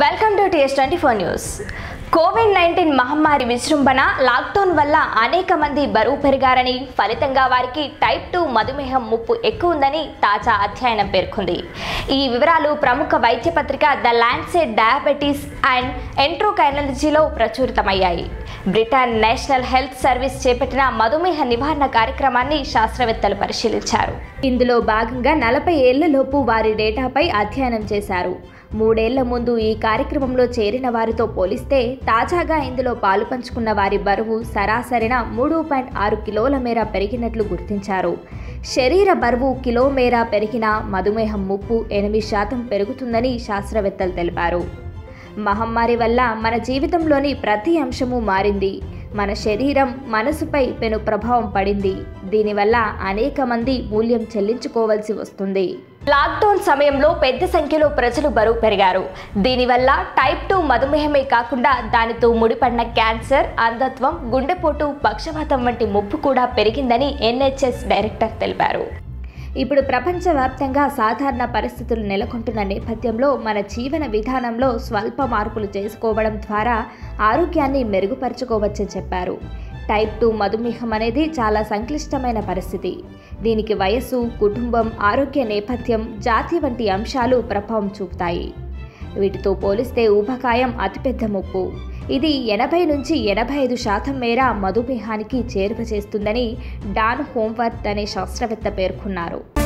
Welcome to TS twenty four news Covid nineteen మహమ్మారి విజృంభణ lockdown వల్ల అనేక మంది బరువు పెరిగారని ఫలితంగా వారికి టైప్ టూ మధుమేహం ముప్పు ఎక్కువ ఉందని తాజా అధ్యయనం పేర్కొంది. ఈ వివరాలు ప్రముఖ వైద్య పత్రిక ద ల్యాండ్సెట్ డయాబెటీస్ అండ్ ఎంట్రోకైనాలజీలో ప్రచురితమయ్యాయి. బ్రిటన్ నేషనల్ హెల్త్ సర్వీస్ చేపట్టిన మధుమేహ నివారణ కార్యక్రమాన్ని శాస్త్రవేత్తలు పరిశీలించారు. ఇందులో భాగంగా నలభై ఏళ్ళలోపు వారి డేటాపై అధ్యయనం చేశారు. మూడేళ్ళ ముందు ఈ కార్యక్రమంలో చేరిన వారితో పోలిస్తే తాజాగా ఇందులో పాలు పంచుకున్న వారి బరువు సరాసరిన మూడు పాయింట్ ఆరు కిలోల మేర పెరిగినట్లు గుర్తించారు. శరీర బరువు కిలో మేర పెరిగిన మధుమేహం ముప్పు ఎనిమిది శాతం పెరుగుతుందని శాస్త్రవేత్తలు తెలిపారు. మహమ్మారి వల్ల మన జీవితంలోని ప్రతి అంశము మారింది. మన శరీరం మనసుపై పెను ప్రభావం పడింది. దీనివల్ల అనేక మంది మూల్యం చెల్లించుకోవాల్సి వస్తుంది. లాక్డౌన్ సమయంలో పెద్ద సంఖ్యలో ప్రజలు బరువు పెరిగారు. దీనివల్ల టైప్ టూ మధుమేహమే కాకుండా దానితో ముడిపడిన క్యాన్సర్ అంధత్వం గుండెపోటు పక్షపాతం వంటి ముప్పు కూడా పెరిగిందని ఎన్హెచ్ఎస్ డైరెక్టర్ తెలిపారు. ఇప్పుడు ప్రపంచవ్యాప్తంగా సాధారణ పరిస్థితులు నెలకొంటున్న నేపథ్యంలో మన జీవన విధానంలో స్వల్ప మార్పులు చేసుకోవడం ద్వారా ఆరోగ్యాన్ని మెరుగుపరచుకోవచ్చని చెప్పారు. టైప్ టూ మధుమేహం అనేది చాలా సంక్లిష్టమైన పరిస్థితి. దీనికి వయస్సు కుటుంబం ఆరోగ్య నేపథ్యం జాతి వంటి అంశాలు ప్రభావం చూపుతాయి. వీటితో పోలిస్తే ఊబకాయం అతిపెద్ద ముప్పు. ఇది ఎనభై నుంచి ఎనభై ఐదు శాతం మేర మధుమేహానికి చేరువ చేస్తుందని డాన్ హోంవర్త్ అనే శాస్త్రవేత్త పేర్కొన్నారు.